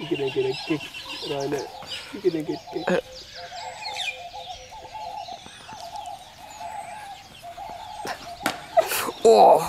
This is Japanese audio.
いけないいけないけいけないいけないいけないいけないおお。